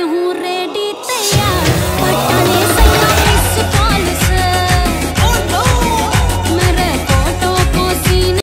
हूँ रेडी तैयार।